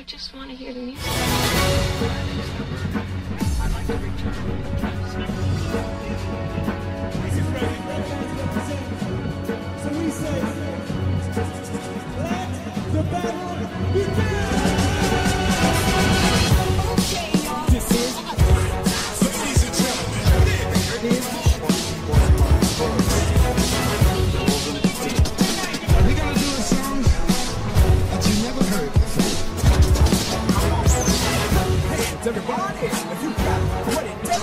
I just want to hear the music. So we say, let the battle begin! honest. If you got credit, tell